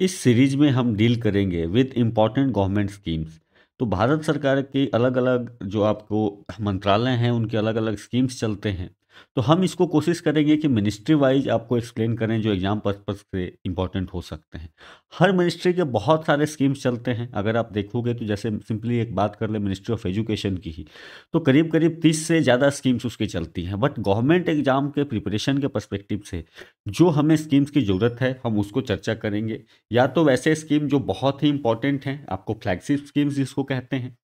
इस सीरीज़ में हम डील करेंगे विद इंपॉर्टेंट गवर्नमेंट स्कीम्स। तो भारत सरकार के अलग अलग जो आपको मंत्रालय हैं, उनके अलग अलग स्कीम्स चलते हैं। तो हम इसको कोशिश करेंगे कि मिनिस्ट्री वाइज आपको एक्सप्लेन करें जो एग्ज़ाम पर्पज से इंपॉर्टेंट हो सकते हैं। हर मिनिस्ट्री के बहुत सारे स्कीम्स चलते हैं। अगर आप देखोगे तो जैसे सिंपली एक बात कर ले मिनिस्ट्री ऑफ़ एजुकेशन की ही तो करीब करीब तीस से ज़्यादा स्कीम्स उसकी चलती हैं। बट गवर्नमेंट एग्ज़ाम के प्रिपरेशन के परस्पेक्टिव से जो हमें स्कीम्स की ज़रूरत है, हम उसको चर्चा करेंगे। या तो वैसे स्कीम जो बहुत ही इंपॉर्टेंट हैं, आपको फ्लैगशिप स्कीम्स जिसको कहते हैं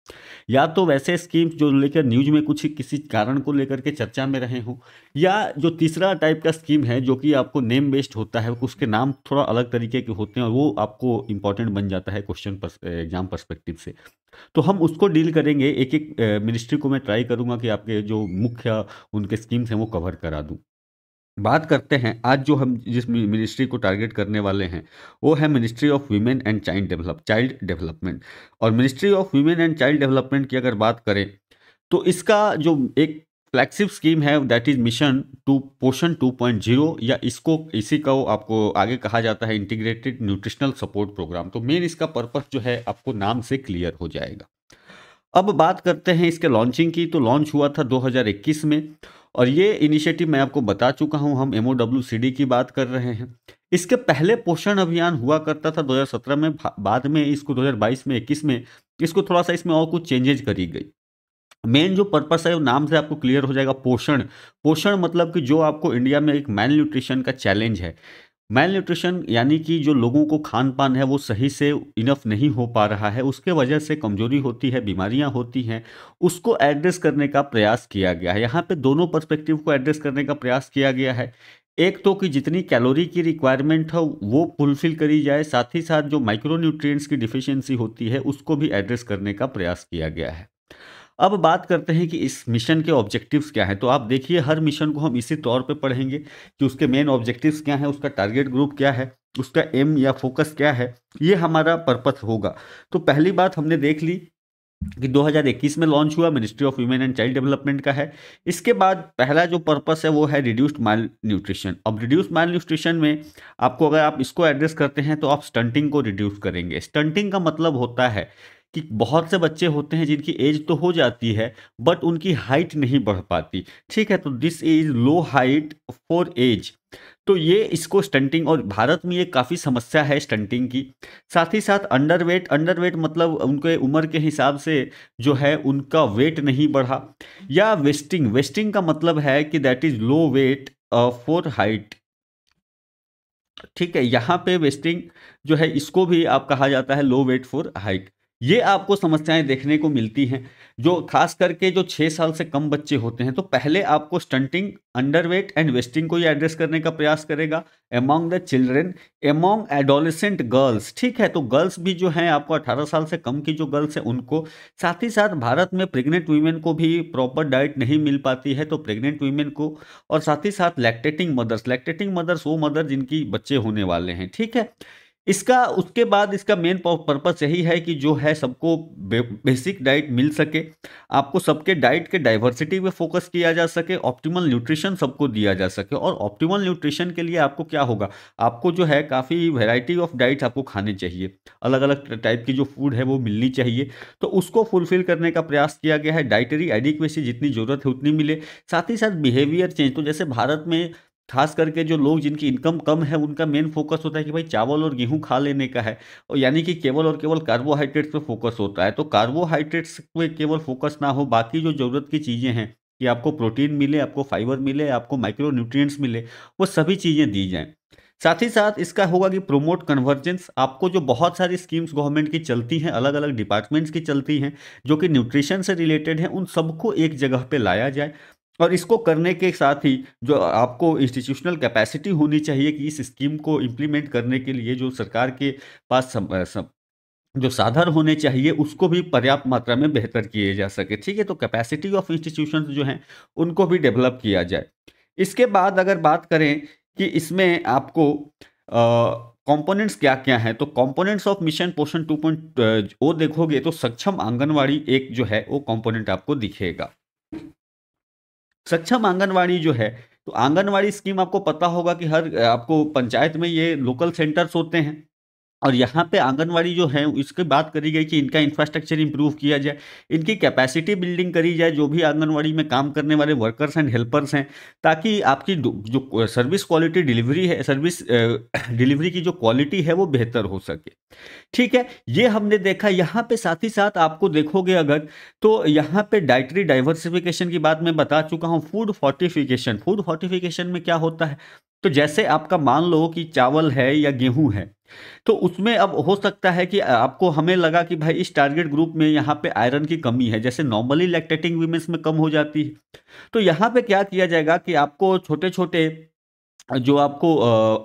या तो वैसे स्कीम्स जो लेकर न्यूज़ में कुछ किसी कारण को लेकर के चर्चा में रहे हों, या जो तीसरा टाइप का स्कीम है जो कि आपको नेम बेस्ड होता है, उसके नाम थोड़ा अलग तरीके के होते हैं और वो आपको इंपॉर्टेंट बन जाता है क्वेश्चन एग्ज़ाम परस्पेक्टिव से। तो हम उसको डील करेंगे एक एक मिनिस्ट्री को मैं ट्राई करूँगा कि आपके जो मुख्य उनके स्कीम्स हैं वो कवर करा दूँ। बात करते हैं, आज जो हम जिस मिनिस्ट्री को टारगेट करने वाले हैं, वो है ministry of women and child develop child development और ministry of women and child development की अगर बात करें तो इसका जो एक फ्लैगशिप स्कीम है that is mission two Poshan 2.0 या इसको, इसी का आपको आगे कहा जाता है इंटीग्रेटेड न्यूट्रिशनल सपोर्ट प्रोग्राम तो मेन इसका पर्पस जो है, आपको नाम से क्लियर हो जाएगा। अब बात करते हैं इसके लॉन्चिंग की तो लॉन्च हुआ था 2021 में। और ये इनिशिएटिव मैं आपको बता चुका हूँ, हम एम की बात कर रहे हैं। इसके पहले पोषण अभियान हुआ करता था 2017 में बाद में इसको 2022 में 21 में, इसको थोड़ा सा इसमें और कुछ चेंजेज करी गई। मेन जो पर्पस है, वो नाम से आपको क्लियर हो जाएगा, पोषण। पोषण मतलब कि जो आपको इंडिया में एक मैल न्यूट्रिशन का चैलेंज है। मैल न्यूट्रिशन यानी कि जो लोगों को खान पान है, वो सही से इनफ नहीं हो पा रहा है। उसके वजह से कमज़ोरी होती है, बीमारियाँ होती हैं। उसको एड्रेस करने का प्रयास किया गया है। यहाँ पे दोनों पर्सपेक्टिव को एड्रेस करने का प्रयास किया गया है। एक तो कि जितनी कैलोरी की रिक्वायरमेंट है, वो फुलफिल करी जाए। साथ ही साथ जो माइक्रो न्यूट्रिएंट्स की डिफिशियंसी होती है, उसको भी एड्रेस करने का प्रयास किया गया है। अब बात करते हैं कि इस मिशन के ऑब्जेक्टिव्स क्या हैं। तो आप देखिए, हर मिशन को हम इसी तौर पे पढ़ेंगे कि उसके मेन ऑब्जेक्टिव्स क्या हैं, उसका टारगेट ग्रुप क्या है, उसका एम या फोकस क्या है, ये हमारा पर्पस होगा। तो पहली बात हमने देख ली कि 2021 में लॉन्च हुआ ministry of women and child development का है। इसके बाद पहला जो पर्पस है, वो है रिड्यूस्ड माल न्यूट्रिशन अब रिड्यूस्ड माल न्यूट्रिशन में आपको अगर आप इसको एड्रेस करते हैं तो आप स्टंटिंग को रिड्यूस करेंगे। स्टंटिंग का मतलब होता है कि बहुत से बच्चे होते हैं जिनकी एज तो हो जाती है बट उनकी हाइट नहीं बढ़ पाती। ठीक है तो this is low height for age तो ये इसको स्टंटिंग और भारत में ये काफ़ी समस्या है स्टंटिंग की। साथ ही साथ अंडर वेट अंडर वेट मतलब उनके उम्र के हिसाब से जो है उनका वेट नहीं बढ़ा। या वेस्टिंग वेस्टिंग का मतलब है कि that is low weight for height ठीक है, यहाँ पे वेस्टिंग जो है इसको भी आप कहा जाता है लो वेट फॉर हाइट ये आपको समस्याएँ देखने को मिलती हैं, जो खास करके जो छः साल से कम बच्चे होते हैं तो पहले आपको स्टंटिंग अंडरवेट एंड वेस्टिंग को ही एड्रेस करने का प्रयास करेगा among the children among adolescent girls ठीक है? तो गर्ल्स भी जो हैं, आपको 18 साल से कम की जो गर्ल्स हैं, उनको साथ ही साथ भारत में प्रेग्नेंट वीमेन को भी प्रॉपर डाइट नहीं मिल पाती है तो प्रेग्नेंट वीमेन को और साथ ही साथ लैक्टेटिंग मदर्स लैक्टेटिंग मदर्स वो मदर जिनकी बच्चे होने वाले हैं, ठीक है? इसका, उसके बाद इसका मेन पर्पस यही है कि जो है सबको बेसिक डाइट मिल सके। आपको सबके डाइट के डाइवर्सिटी पे फोकस किया जा सके ऑप्टिमल न्यूट्रिशन सबको दिया जा सके और ऑप्टिमल न्यूट्रिशन के लिए आपको क्या होगा? आपको जो है काफ़ी वेराइटी ऑफ़ डाइट आपको खाने चाहिए। अलग अलग टाइप की जो फ़ूड है वो मिलनी चाहिए। तो उसको फुलफिल करने का प्रयास किया गया है। डाइटरी एडिक्वेसी जितनी ज़रूरत है उतनी मिले। साथ ही साथ बिहेवियर चेंज तो जैसे भारत में खास करके जो लोग जिनकी इनकम कम है, उनका मेन फोकस होता है कि भाई चावल और गेहूँ खा लेने का है। और यानी कि केवल और केवल कार्बोहाइड्रेट्स पे फोकस होता है। तो कार्बोहाइड्रेट्स पे केवल फोकस ना हो, बाकी जो ज़रूरत की चीज़ें हैं कि आपको प्रोटीन मिले, आपको फाइबर मिले, आपको माइक्रो न्यूट्रिएंट्स मिले, वो सभी चीज़ें दी जाएँ। साथ ही साथ इसका होगा कि प्रोमोट कन्वर्जेंस आपको जो बहुत सारी स्कीम्स गवर्नमेंट की चलती हैं अलग अलग डिपार्टमेंट्स की चलती हैं, जो कि न्यूट्रिशन से रिलेटेड हैं, उन सबको एक जगह पे लाया जाए। और इसको करने के साथ ही जो आपको इंस्टीट्यूशनल कैपेसिटी होनी चाहिए कि इस स्कीम को इम्प्लीमेंट करने के लिए जो सरकार के पास सम, सम, जो साधन होने चाहिए उसको भी पर्याप्त मात्रा में बेहतर किए जा सके। ठीक है तो कैपेसिटी ऑफ़ इंस्टीट्यूशन जो हैं उनको भी डेवलप किया जाए। इसके बाद अगर बात करें कि इसमें आपको कंपोनेंट्स क्या क्या हैं तो components of mission Poshan two point o देखोगे तो सक्षम आंगनवाड़ी एक जो है वो कंपोनेंट आपको दिखेगा। सक्षम आंगनवाड़ी जो है तो आंगनवाड़ी स्कीम आपको पता होगा कि हर, आपको पंचायत में ये लोकल सेंटर्स होते हैं। और यहाँ पे आंगनवाड़ी जो है, इसकी बात करी गई कि इनका इंफ्रास्ट्रक्चर इंप्रूव किया जाए, इनकी कैपेसिटी बिल्डिंग करी जाए, जो भी आंगनवाड़ी में काम करने वाले वर्कर्स एंड हेल्पर्स हैं, ताकि आपकी जो सर्विस क्वालिटी डिलीवरी है सर्विस डिलीवरी की जो क्वालिटी है, वो बेहतर हो सके। ठीक है, ये हमने देखा। यहाँ पे साथ ही साथ आपको देखोगे अगर तो यहाँ पे डाइटरी डाइवर्सिफिकेशन की बात मैं बता चुका हूँ। फ़ूड फोर्टिफिकेशन फ़ूड फोर्टिफिकेशन में क्या होता है? तो जैसे आपका मान लो कि चावल है या गेहूँ है तो उसमें अब हो सकता है कि आपको हमें लगा कि भाई इस टारगेट ग्रुप में यहाँ पे आयरन की कमी है, जैसे नॉर्मली लैक्टेटिंग वीमेंस में कम हो जाती है। तो यहाँ पे क्या किया जाएगा कि आपको छोटे छोटे जो आपको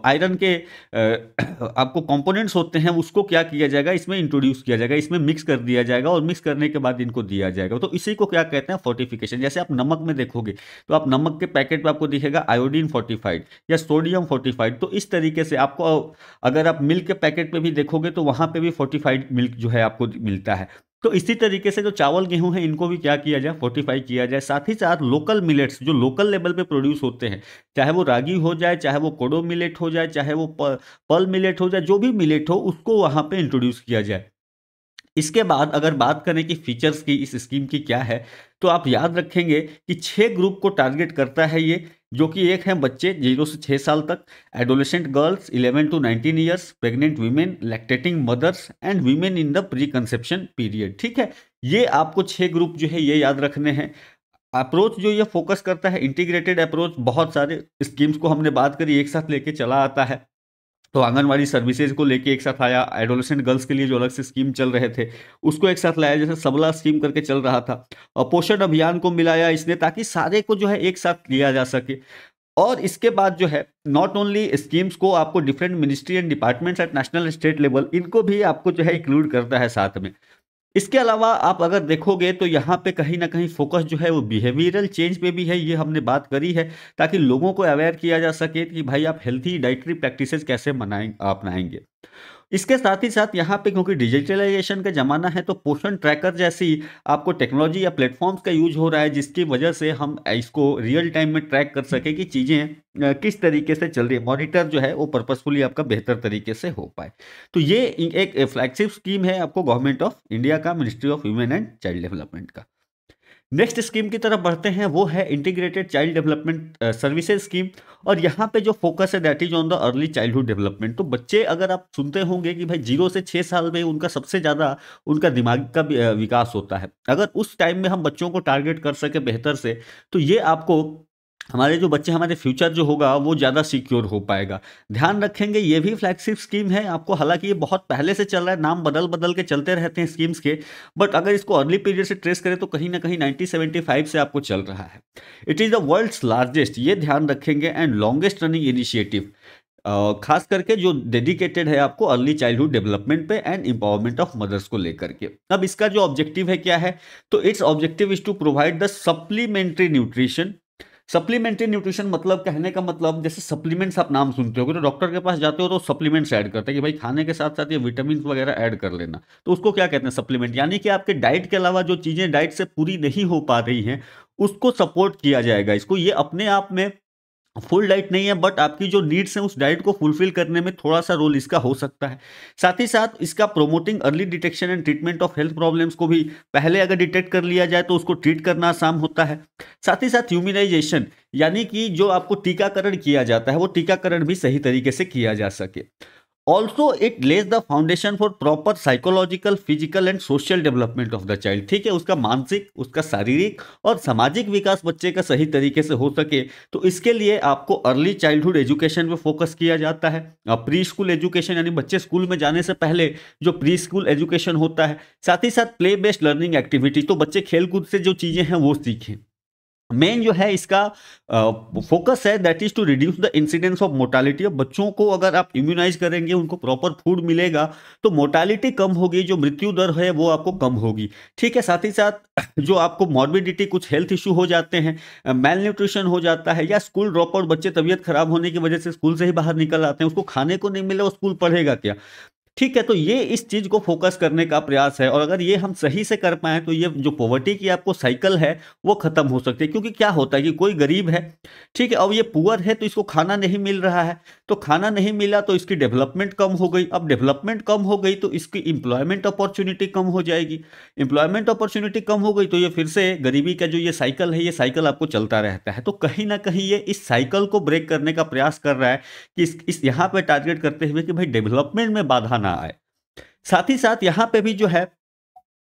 आयरन के आपको कंपोनेंट्स होते हैं, उसको क्या किया जाएगा? इसमें इंट्रोड्यूस किया जाएगा, इसमें मिक्स कर दिया जाएगा और मिक्स करने के बाद इनको दिया जाएगा। तो इसी को क्या कहते हैं? फोर्टिफिकेशन जैसे आप नमक में देखोगे तो आप नमक के पैकेट पे आपको दिखेगा आयोडीन फोर्टिफाइड या सोडियम फोर्टिफाइड तो इस तरीके से आपको, अगर आप मिल्क के पैकेट पे भी देखोगे तो वहाँ पर भी फोर्टिफाइड मिल्क जो है आपको मिलता है। तो इसी तरीके से जो चावल, गेहूँ है, इनको भी क्या किया जाए फोर्टिफाई किया जाए। साथ ही साथ लोकल मिलेट्स जो लोकल लेवल पे प्रोड्यूस होते हैं, चाहे वो रागी हो जाए, चाहे वो कोडो मिलेट हो जाए, चाहे वो पल मिलेट हो जाए, जो भी मिलेट हो, उसको वहाँ पर इंट्रोड्यूस किया जाए। इसके बाद अगर बात करें कि फीचर्स की, इस स्कीम की क्या है तो आप याद रखेंगे कि छः ग्रुप को टारगेट करता है ये जो कि एक है बच्चे ज़ीरो से छः साल तक adolescent girls eleven to nineteen years pregnant women lactating mothers and women in the pre conception period ठीक है? ये आपको छः ग्रुप जो है, ये याद रखने हैं। अप्रोच जो ये फोकस करता है इंटीग्रेटेड अप्रोच बहुत सारे स्कीम्स को हमने बात करी, एक साथ लेके चला आता है। तो आंगनवाड़ी सर्विसेज़ को लेके एक साथ आया एडोलेसेंट गर्ल्स के लिए जो अलग से स्कीम चल रहे थे, उसको एक साथ लाया, जैसे सबला स्कीम करके चल रहा था। और पोषण अभियान को मिलाया इसने ताकि सारे को जो है एक साथ लिया जा सके। और इसके बाद जो है नॉट ओनली स्कीम्स को आपको different ministry and departments at national state level इनको भी आपको जो है इंक्लूड करता है साथ में। इसके अलावा आप अगर देखोगे तो यहाँ पे कहीं ना कहीं फोकस जो है वो बिहेवियरल चेंज पे भी है, ये हमने बात करी है, ताकि लोगों को अवेयर किया जा सके कि भाई आप हेल्थी डाइटरी प्रैक्टिसेस कैसे मनाए, अपनाएँगे। इसके साथ ही साथ यहाँ पे क्योंकि डिजिटलाइजेशन का ज़माना है तो पोषण ट्रैकर जैसी आपको टेक्नोलॉजी या प्लेटफॉर्म्स का यूज़ हो रहा है, जिसकी वजह से हम इसको रियल टाइम में ट्रैक कर सके कि चीज़ें किस तरीके से चल रही है। मॉनिटर जो है, वो पर्पजफुली आपका बेहतर तरीके से हो पाए। तो ये एक फ्लैगशिप स्कीम है आपको गवर्नमेंट ऑफ़ इंडिया का ministry of human and child development का। नेक्स्ट स्कीम की तरफ़ बढ़ते हैं, वो है integrated child development services scheme और यहाँ पे जो फोकस है that is on the early childhood development तो बच्चे अगर आप सुनते होंगे कि भाई ज़ीरो से छः साल में उनका सबसे ज़्यादा, उनका दिमाग का विकास होता है। अगर उस टाइम में हम बच्चों को टारगेट कर सके बेहतर से तो ये आपको हमारे जो बच्चे, हमारे फ्यूचर जो होगा, वो ज़्यादा सिक्योर हो पाएगा। ध्यान रखेंगे, ये भी फ्लैगशिप स्कीम है। आपको हालाँकि ये बहुत पहले से चल रहा है, नाम बदल बदल के चलते रहते हैं स्कीम्स के बट अगर इसको अर्ली पीरियड से ट्रेस करें तो कहीं ना कहीं 1975 से आपको चल रहा है। It is the world's largest ये ध्यान रखेंगे एंड लॉन्गेस्ट रनिंग इनिशिएटिव खास करके जो डेडिकेटेड है आपको अर्ली चाइल्डहुड डेवलपमेंट पे एंड एम्पावरमेंट ऑफ़ मदर्स को लेकर के। अब इसका जो ऑब्जेक्टिव है क्या है? तो its objective is to provide the supplementary nutrition supplementary nutrition मतलब कहने का मतलब जैसे सप्लीमेंट्स आप नाम सुनते हो तो डॉक्टर के पास जाते हो तो सप्लीमेंट्स ऐड करते हैं कि भाई खाने के साथ साथ ये विटामिन वगैरह ऐड कर लेना। तो उसको क्या कहते हैं सप्लीमेंट यानी कि आपके डाइट के अलावा जो चीज़ें डाइट से पूरी नहीं हो पा रही हैं, उसको सपोर्ट किया जाएगा। इसको ये अपने आप में फुल डाइट नहीं है, बट आपकी जो नीड्स हैं उस डाइट को फुलफिल करने में थोड़ा सा रोल इसका हो सकता है। साथ ही साथ इसका promoting early detection and treatment of health problems को भी पहले अगर डिटेक्ट कर लिया जाए तो उसको ट्रीट करना आसान होता है। साथ ही साथ ह्यूमिनाइजेशन यानी कि जो आपको टीकाकरण किया जाता है, वो टीकाकरण भी सही तरीके से किया जा सके। Also it lays the foundation for proper psychological physical and social development of the child ठीक है? उसका मानसिक, उसका शारीरिक और सामाजिक विकास बच्चे का सही तरीके से हो सके तो इसके लिए आपको अर्ली चाइल्डहुड एजुकेशन पे फोकस किया जाता है। प्री स्कूल एजुकेशन यानी बच्चे स्कूल में जाने से पहले जो प्री स्कूल एजुकेशन होता है, साथ ही साथ प्ले बेस्ड लर्निंग एक्टिविटी तो बच्चे खेलकूद से जो चीज़ें हैं वो सीखें। मेन जो है इसका फोकस है that is to reduce the incidence of mortality अब बच्चों को अगर आप इम्यूनाइज करेंगे, उनको प्रॉपर फ़ूड मिलेगा तो मोर्टालिटी कम होगी, जो मृत्यु दर है, वो आपको कम होगी। ठीक है, साथ ही साथ जो आपको मॉर्बिडिटी कुछ हेल्थ इशू हो जाते हैं मेल न्यूट्रिशन हो जाता है, या स्कूल ड्रॉप आउट बच्चे तबीयत खराब होने की वजह से स्कूल से ही बाहर निकल आते हैं, उसको खाने को नहीं मिले, वो स्कूल पढ़ेगा क्या? ठीक है तो ये इस चीज़ को फोकस करने का प्रयास है और अगर ये हम सही से कर पाए तो ये जो पॉवर्टी की आपको साइकिल है वो खत्म हो सकती है। क्योंकि क्या होता है कि कोई गरीब है ठीक है अब ये पुअर है तो इसको खाना नहीं मिल रहा है। तो खाना नहीं मिला तो इसकी डेवलपमेंट कम हो गई। अब डेवलपमेंट कम हो गई तो इसकी इंप्लॉयमेंट अपॉर्चुनिटी कम हो जाएगी। इंप्लॉयमेंट अपॉर्चुनिटी कम हो गई तो ये फिर से गरीबी का जो ये साइकिल है ये साइकिल आपको चलता रहता है। तो कहीं ना कहीं ये इस साइकिल को ब्रेक करने का प्रयास कर रहा है कि इस, इस यहाँ पर टारगेट करते हुए कि भाई डेवलपमेंट में बाधा ना आए। साथ ही साथ यहाँ पे भी जो है,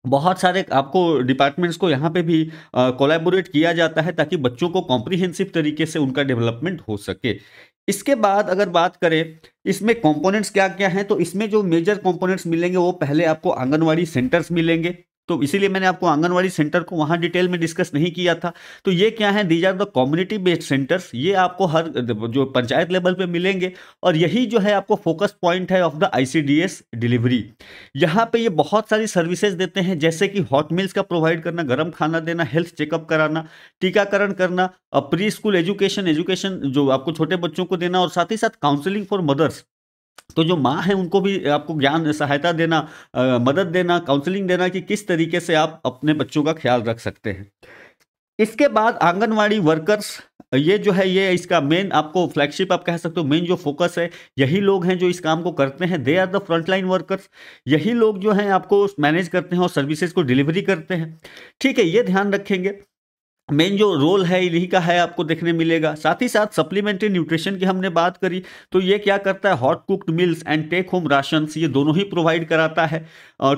बहुत सारे आपको डिपार्टमेंट्स को यहाँ पे भी कोलैबोरेट किया जाता है ताकि बच्चों को कॉम्प्रिहेंसिव तरीके से उनका डेवलपमेंट हो सके। इसके बाद अगर बात करें, इसमें कंपोनेंट्स क्या क्या हैं तो इसमें जो मेजर कंपोनेंट्स मिलेंगे वो पहले आपको आंगनवाड़ी सेंटर्स मिलेंगे। तो इसीलिए मैंने आपको आंगनवाड़ी सेंटर को वहाँ डिटेल में डिस्कस नहीं किया था। तो ये क्या है? These are the community based centres ये आपको हर जो पंचायत लेवल पे मिलेंगे और यही जो है आपको फोकस पॉइंट है ऑफ़ द आईसीडीएस डिलीवरी यहाँ पे ये बहुत सारी सर्विसेज़ देते हैं, जैसे कि हॉट मिल्स का प्रोवाइड करना, गर्म खाना देना हेल्थ चेकअप कराना, टीकाकरण करना प्री स्कूल एजुकेशन एजुकेशन जो आपको छोटे बच्चों को देना और साथ ही साथ काउंसलिंग फॉर मदर्स तो जो माँ है उनको भी आपको ज्ञान सहायता देना आ, मदद देना काउंसलिंग देना कि किस तरीके से आप अपने बच्चों का ख्याल रख सकते हैं। इसके बाद आंगनवाड़ी वर्कर्स ये जो है ये इसका मेन आपको फ्लैगशिप आप कह सकते हो मेन जो फोकस है यही लोग हैं जो इस काम को करते हैं they are the frontline workers यही लोग जो हैं आपको मैनेज करते हैं और सर्विसेज़ को डिलीवरी करते हैं। ठीक है ये ध्यान रखेंगे। मेन जो रोल है, इन्हीं का है आपको देखने मिलेगा। साथ ही साथ सप्लीमेंट्री न्यूट्रिशन की हमने बात करी तो ये क्या करता है? Hot cooked meals and take home ration ये दोनों ही प्रोवाइड कराता है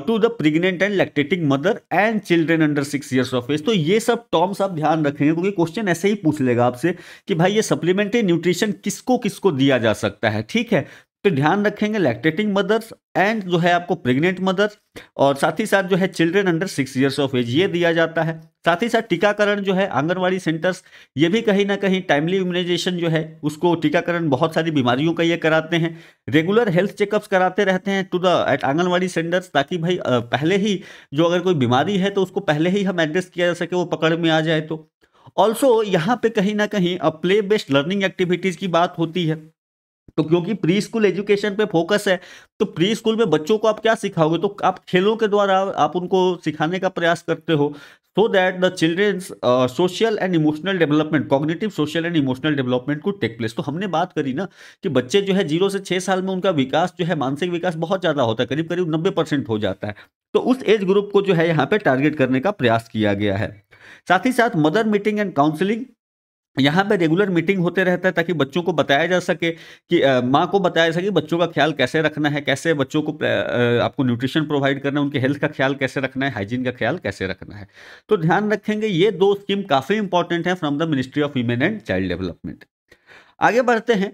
to the pregnant and lactating mother and children under six years of age तो ये सब टर्म्स आप ध्यान रखेंगे, क्योंकि क्वेश्चन ऐसे ही पूछ लेगा आपसे कि भाई ये सप्लीमेंट्री न्यूट्रिशन किसको किसको दिया जा सकता है? ठीक है? तो ध्यान रखेंगे लैक्टेटिंग मदर्स एंड जो है आपको प्रेग्नेंट मदर्स और साथ ही साथ जो है children under six years of age ये दिया जाता है। साथ ही साथ टीकाकरण जो है आंगनवाड़ी सेंटर्स ये भी कहीं ना कहीं टाइमली इम्यूनाइजेशन जो है, उसको टीकाकरण बहुत सारी बीमारियों का ये कराते हैं। रेगुलर हेल्थ चेकअप्स कराते रहते हैं to the at anganwadi centres ताकि भाई पहले ही जो अगर कोई बीमारी है तो उसको पहले ही हम एड्रेस किया जा सके, वो पकड़ में आ जाए तो। ऑल्सो यहाँ पे कहीं ना कहीं प्ले बेस्ड लर्निंग एक्टिविटीज़ की बात होती है। तो क्योंकि प्री स्कूल एजुकेशन पे फोकस है तो प्री स्कूल में बच्चों को आप क्या सिखाओगे? तो आप खेलों के द्वारा आप उनको सिखाने का प्रयास करते हो so that the children's social and emotional development cognitive social and emotional development को टेक प्लेस तो हमने बात करी ना कि बच्चे जो है ज़ीरो से छः साल में उनका विकास जो है, मानसिक विकास बहुत ज़्यादा होता है करीब करीब नब्बे परसेंट हो जाता है। तो उस एज ग्रुप को जो है यहाँ पे टारगेट करने का प्रयास किया गया है। साथ ही साथ मदर मीटिंग एंड काउंसलिंग यहाँ पे रेगुलर मीटिंग होते रहता है ताकि बच्चों को बताया जा सके कि माँ को बताया जा सके बच्चों का ख्याल कैसे रखना है, कैसे बच्चों को आपको न्यूट्रिशन प्रोवाइड करना है, उनके हेल्थ का ख्याल कैसे रखना है हाइजीन का ख्याल कैसे रखना है। तो ध्यान रखेंगे ये दो स्कीम काफ़ी इंपॉर्टेंट है from the ministry of women and child development आगे बढ़ते हैं।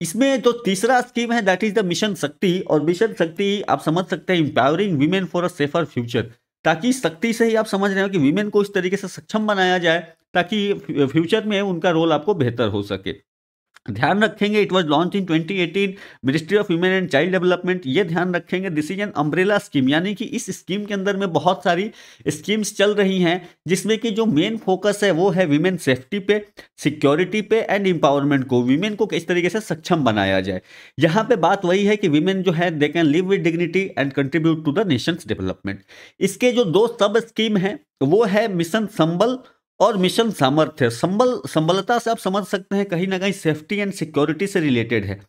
इसमें जो तीसरा स्कीम है दैट इज़ द मिशन शक्ति और मिशन शक्ति आप समझ सकते हैं empowering women for a safer future ताकि शक्ति से ही आप समझ रहे हो कि वीमेन को इस तरीके से सक्षम बनाया जाए। ताकि फ्यूचर में उनका रोल आपको बेहतर हो सके। ध्यान रखेंगे it was launch in 2018 ministry of women and child development ये ध्यान रखेंगे this is an umbrella scheme यानी कि इस स्कीम के अंदर में बहुत सारी स्कीम्स चल रही हैं, जिसमें कि जो मेन फोकस है, वो है वीमेन सेफ्टी पे सिक्योरिटी पे एंड एम्पावरमेंट को वीमेन को किस तरीके से सक्षम बनाया जाए। यहाँ पे बात वही है कि वीमेन जो है they can live with dignity and contribute to the nation's development इसके जो दो सब स्कीम हैं, वो है मिशन संबल और मिशन सामर्थ्य, संबल, संबलता से आप समझ सकते हैं, कहीं ना कहीं सेफ्टी एंड सिक्योरिटी से रिलेटेड है।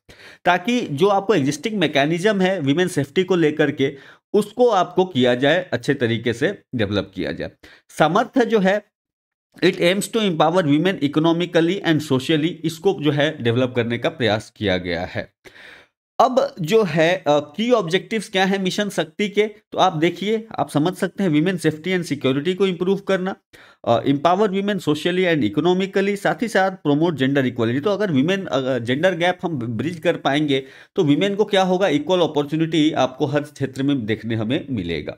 ताकि जो आपको एग्जिस्टिंग मैकेनिज्म है विमेन सेफ्टी को लेकर के, उसको आपको किया जाए, अच्छे तरीके से डेवलप किया जाए। सामर्थ्य जो है it aims to empower women economically and socially इसको जो है डेवलप करने का प्रयास किया गया है। अब जो है की ऑब्जेक्टिव्स क्या है मिशन शक्ति के? तो आप देखिए, आप समझ सकते हैं वीमेन सेफ्टी एंड सिक्योरिटी को इंप्रूव करना empower women socially and economically साथ ही साथ प्रोमोट जेंडर इक्वलिटी तो अगर वीमेन जेंडर गैप हम ब्रिज कर पाएँगे तो वीमेन को क्या होगा? इक्वल अपॉर्चुनिटी आपको हर क्षेत्र में देखने हमें मिलेगा।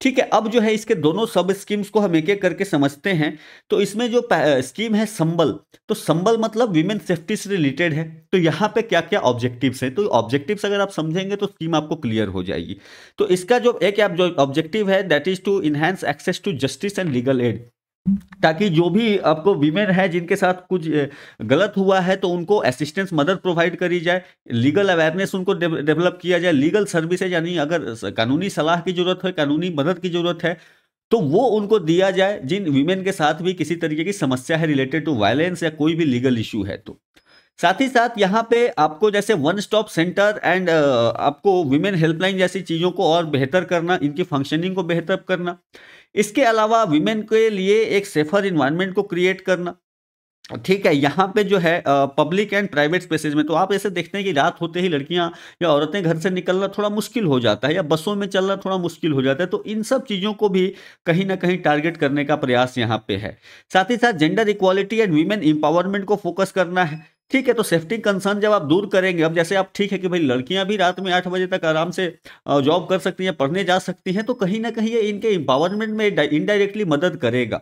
ठीक है, अब जो है इसके दोनों सब स्कीम्स को हम एक एक करके समझते हैं। तो इसमें जो स्कीम है संबल तो संबल मतलब वीमेन सेफ्टी से रिलेटेड है। तो यहाँ पे क्या क्या ऑब्जेक्टिव्स है? तो ऑब्जेक्टिव्स अगर आप समझेंगे तो स्कीम आपको क्लियर हो जाएगी। तो इसका जो एक ऑब्जेक्टिव है that is to enhance access to justice and legal aid ताकि जो भी आपको वीमेन है जिनके साथ कुछ गलत हुआ है तो उनको असिस्टेंस मदद प्रोवाइड करी जाए लीगल अवेयरनेस उनको डेवलप किया जाए लीगल सर्विसेज़ यानी अगर कानूनी सलाह की ज़रूरत है, कानूनी मदद की ज़रूरत है तो वो उनको दिया जाए जिन वीमेन के साथ भी किसी तरीके की समस्या है रिलेटेड टू वायलेंस या कोई भी लीगल इशू है तो। साथ ही साथ यहाँ पे आपको जैसे वन स्टॉप सेंटर एंड आपको वीमेन हेल्पलाइन जैसी चीज़ों को और बेहतर करना, इनकी फंक्शनिंग को बेहतर करना। इसके अलावा वीमेन के लिए एक सेफर इन्वायरमेंट को क्रिएट करना। ठीक है, यहाँ पे जो है पब्लिक एंड प्राइवेट स्पेसेस में तो आप ऐसे देखते हैं कि रात होते ही लड़कियाँ या औरतें घर से निकलना थोड़ा मुश्किल हो जाता है या बसों में चलना थोड़ा मुश्किल हो जाता है तो इन सब चीज़ों को भी कहीं ना कहीं टारगेट करने का प्रयास यहाँ पे है। साथ ही साथ gender equality and women empowerment को फोकस करना है। ठीक है तो सेफ्टी कंसर्न जब आप दूर करेंगे, अब जैसे आप ठीक है कि भाई लड़कियाँ भी रात में आठ बजे तक आराम से जॉब कर सकती हैं, पढ़ने जा सकती हैं तो कहीं ना कहीं ये इनके एम्पावरमेंट में इनडायरेक्टली मदद करेगा।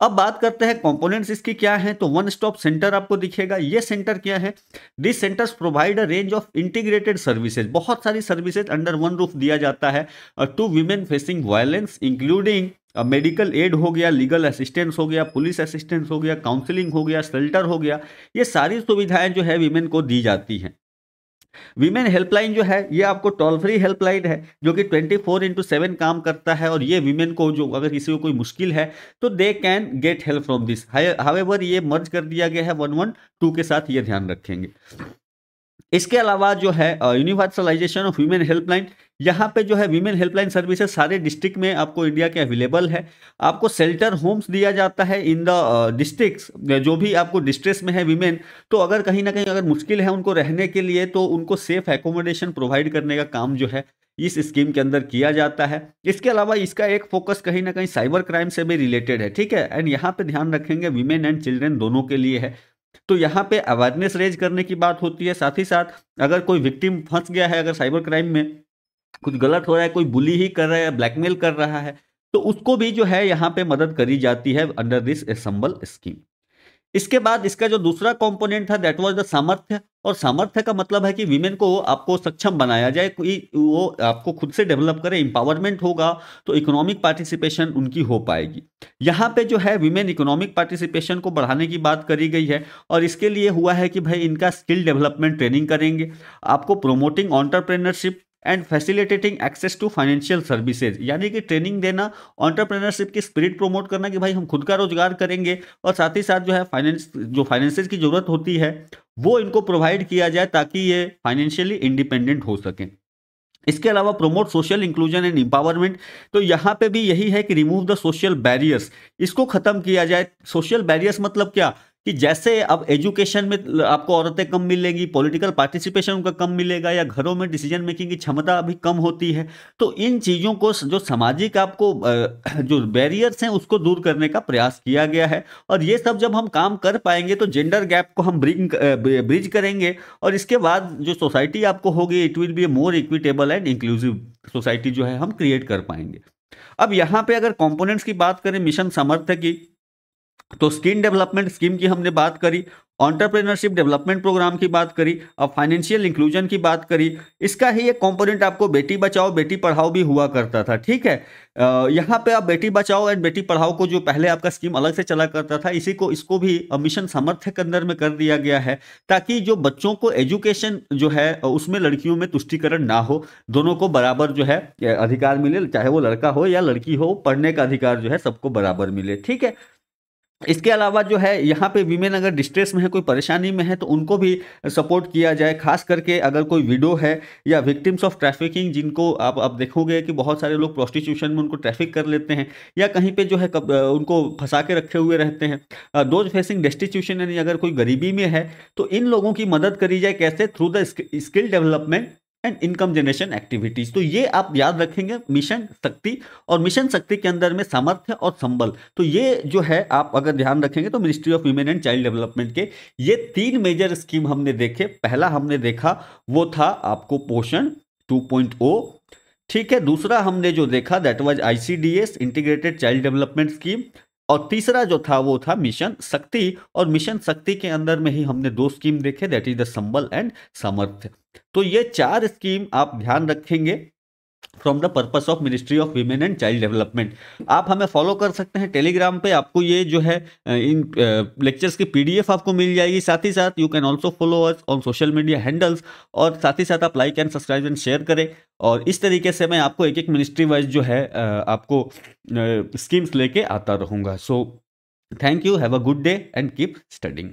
अब बात करते हैं कंपोनेंट्स इसकी क्या है तो वन स्टॉप सेंटर आपको दिखेगा। ये सेंटर क्या है? This centres provide a range of integrated services बहुत सारी सर्विसेज़ अंडर वन रूफ दिया जाता है to women facing violence including अब मेडिकल एड हो गया लीगल असिस्टेंस हो गया पुलिस असिस्टेंस हो गया काउंसलिंग हो गया शेल्टर हो गया, ये सारी सुविधाएँ जो है वीमेन को दी जाती हैं। वीमेन हेल्पलाइन जो है, ये आपको टोल फ्री हेल्पलाइन है, जो कि 24 फोर इंटू सेवन काम करता है और ये वीमेन को जो अगर किसी को कोई मुश्किल है तो they can get help from this however ये मर्ज कर दिया गया है वन वन टू के साथ ये ध्यान रखेंगे। इसके अलावा जो है यूनिवर्सलाइजेशन ऑफ़ वीमेन हेल्पलाइन यहाँ पे जो है वीमेन हेल्पलाइन सर्विसेज़ सारे डिस्ट्रिक्ट में आपको इंडिया के अवेलेबल है। आपको सेल्टर होम्स दिया जाता है इन द डिस्ट्रिक्ट्स जो भी आपको डिस्ट्रेस में है वीमेन तो अगर कहीं ना कहीं अगर मुश्किल है उनको रहने के लिए तो उनको सेफ़ एकोमोडेशन प्रोवाइड करने का काम जो है इस स्कीम के अंदर किया जाता है। इसके अलावा इसका एक फोकस कहीं ना कहीं साइबर क्राइम से भी रिलेटेड है, ठीक है? एंड यहाँ पे ध्यान रखेंगे वीमेन एंड चिल्ड्रेन दोनों के लिए है। तो यहाँ पे अवेयरनेस रेज करने की बात होती है। साथ ही साथ अगर कोई विक्टिम फंस गया है, अगर साइबर क्राइम में कुछ गलत हो रहा है, कोई बुली ही कर रहा है ब्लैकमेल कर रहा है तो उसको भी जो है यहाँ पे मदद करी जाती है अंडर दिस असम्बल स्कीम इसके बाद इसका जो दूसरा कंपोनेंट था दैट वाज द सामर्थ्य। और सामर्थ्य का मतलब है कि वीमेन को आपको सक्षम बनाया जाए कोई वो आपको खुद से डेवलप करे इंपावरमेंट होगा तो इकोनॉमिक पार्टिसिपेशन उनकी हो पाएगी। यहाँ पे जो है वीमेन इकोनॉमिक पार्टिसिपेशन को बढ़ाने की बात करी गई है, और इसके लिए हुआ है कि भाई इनका स्किल डेवलपमेंट ट्रेनिंग करेंगे। आपको promoting entrepreneurship and facilitating access to financial services यानी कि ट्रेनिंग देना ऑन्टरप्रेनरशिप की स्पिरिट प्रमोट करना कि भाई हम खुद का रोज़गार करेंगे और साथ ही साथ जो है फाइनेंस जो फाइनेंसेज की ज़रूरत होती है, वो इनको प्रोवाइड किया जाए ताकि ये फाइनेंशियली इंडिपेंडेंट हो सकें। इसके अलावा promote social inclusion and empowerment तो यहाँ पे भी यही है कि रिमूव द सोशल बैरियर्स इसको खत्म किया जाए। सोशल बैरियर्स मतलब क्या? कि जैसे अब एजुकेशन में आपको औरतें कम मिलेंगी, पॉलिटिकल पार्टिसिपेशन उनका कम मिलेगा या घरों में डिसीज़न मेकिंग की क्षमता अभी कम होती है तो इन चीज़ों को जो सामाजिक आपको जो बैरियर्स हैं उसको दूर करने का प्रयास किया गया है। और ये सब जब हम काम कर पाएँगे तो जेंडर गैप को हम ब्रिंग ब्रिज करेंगे और इसके बाद जो सोसाइटी आपको होगी it will be a more equitable and inclusive society जो है, हम क्रिएट कर पाएँगे। अब यहाँ पे अगर कंपोनेंट्स की बात करें मिशन सामर्थ्य की तो स्किल डेवलपमेंट स्कीम की हमने बात करी ऑन्टरप्रेनरशिप डेवलपमेंट प्रोग्राम की बात करी, अब फाइनेंशियल इंक्लूजन की बात करी, इसका ही एक कंपोनेंट आपको बेटी बचाओ, बेटी पढ़ाओ भी हुआ करता था, ठीक है? यहाँ पे आप बेटी बचाओ एंड बेटी पढ़ाओ को जो पहले आपका स्कीम अलग से चला करता था, इसी को, इसको भी मिशन सामर्थ्य के अंदर में कर दिया गया है, ताकि जो बच्चों को एजुकेशन जो है उसमें लड़कियों में तुष्टिकरण ना हो, दोनों को बराबर जो है अधिकार मिले, चाहे वो लड़का हो या लड़की हो, पढ़ने का अधिकार जो है सबको बराबर मिले, ठीक है? इसके अलावा जो है यहाँ पे वीमेन अगर डिस्ट्रेस में है कोई परेशानी में है तो उनको भी सपोर्ट किया जाए। खास करके अगर कोई विडो है या विक्टिम्स ऑफ़ ट्रैफिकिंग जिनको आप आप देखोगे कि बहुत सारे लोग प्रोस्टिट्यूशन में उनको ट्रैफ़िक कर लेते हैं या कहीं पे जो है कब, उनको फंसा के रखे हुए रहते हैं। दोज फेसिंग डेस्टिट्यूशन यानी अगर कोई गरीबी में है तो इन लोगों की मदद करी जाए कैसे? Through the skill development and income generation activities तो ये आप याद रखेंगे मिशन शक्ति और मिशन शक्ति के अंदर में सामर्थ्य और संबल। तो ये जो है, आप अगर ध्यान रखेंगे तो ministry of women and child development के ये तीन मेजर स्कीम हमने देखे। पहला हमने देखा, वो था आपको पोषण 2.0 ठीक है, दूसरा हमने जो देखा that was ICDS integrated child development scheme और तीसरा जो था, वो था मिशन शक्ति। और मिशन शक्ति के अंदर में ही हमने दो स्कीम देखे that is the Sambal and Samarth तो ये चार स्कीम आप ध्यान रखेंगे। From the purpose of ministry of women and child development आप हमें फॉलो कर सकते हैं टेलीग्राम पे। आपको ये जो है इन लेक्चर्स की पीडीएफ आपको मिल जाएगी। साथ ही साथ you can also follow us on social media handles और साथ ही साथ आप like and subscribe and share करें। और इस तरीके से मैं आपको एक एक मिनिस्ट्री वाइज जो है आपको स्कीम्स लेके आता रहूँगा। So thank you have a good day and keep studying